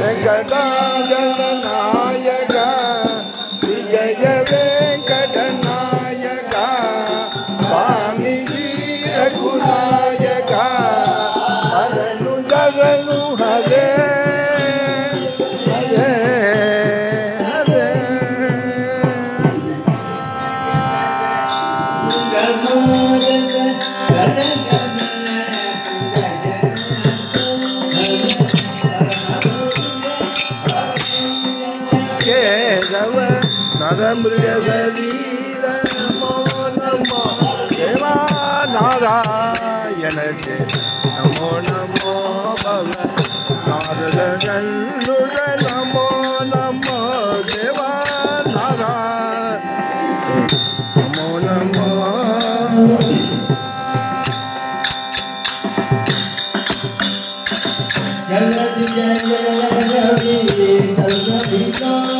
जगदा जखाय गिय Yalla di yalla yalla di yalla di yalla di yalla di yalla di yalla di yalla di yalla di yalla di yalla di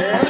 Yeah.